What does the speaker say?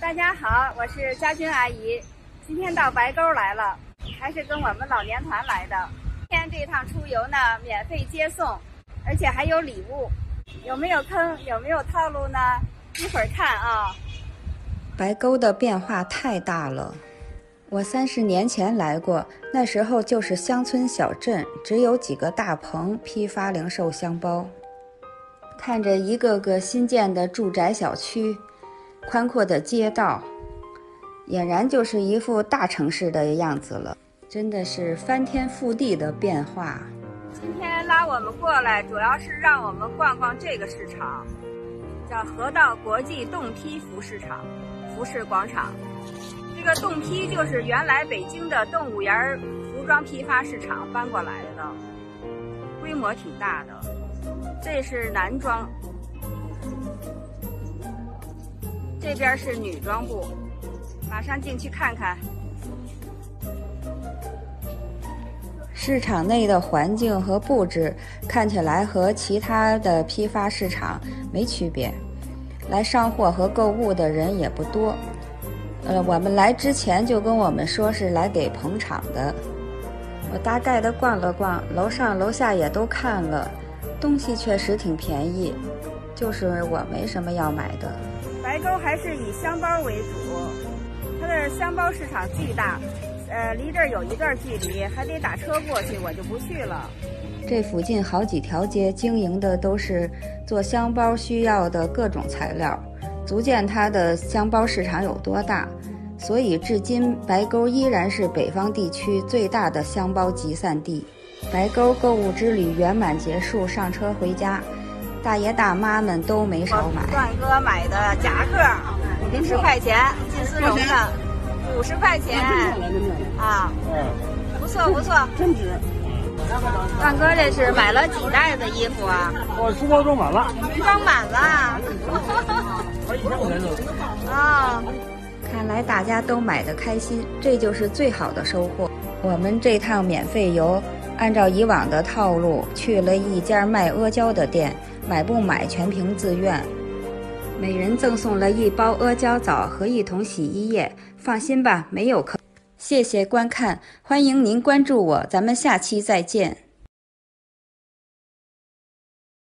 大家好，我是佳君阿姨，今天到白沟来了，还是跟我们老年团来的。今天这趟出游呢，免费接送，而且还有礼物。有没有坑？有没有套路呢？一会儿看啊。白沟的变化太大了。我三十年前来过，那时候就是乡村小镇，只有几个大棚批发零售香包。看着一个个新建的住宅小区，宽阔的街道，俨然就是一副大城市的样子了，真的是翻天覆地的变化。今天拉我们过来，主要是让我们逛逛这个市场，叫河道国际动批服饰厂、服饰广场。这个动批就是原来北京的动物园服装批发市场搬过来的，规模挺大的。这是男装，这边是女装部，马上进去看看。市场内的环境和布置看起来和其他的批发市场没区别，来上货和购物的人也不多。呃，我们来之前就跟我们说是来给捧场的。我大概的逛了逛，楼上楼下也都看了，东西确实挺便宜，就是我没什么要买的。白沟还是以箱包为主，它的箱包市场巨大，呃，离这儿有一段距离，还得打车过去，我就不去了。这附近好几条街经营的都是做箱包需要的各种材料。足见它的箱包市场有多大，所以至今白沟依然是北方地区最大的箱包集散地。白沟购物之旅圆满结束，上车回家，大爷大妈们都没少买。段哥买的夹克，五十块钱，金丝绒的，五十块钱啊，不错不错，真值。段哥这是买了几袋子衣服啊？我书包装满了，装满了。啊，看来大家都买的开心，这就是最好的收获。我们这趟免费游，按照以往的套路去了一家卖阿胶的店，买不买全凭自愿。每人赠送了一包阿胶枣和一桶洗衣液，放心吧，没有坑。谢谢观看，欢迎您关注我，咱们下期再见。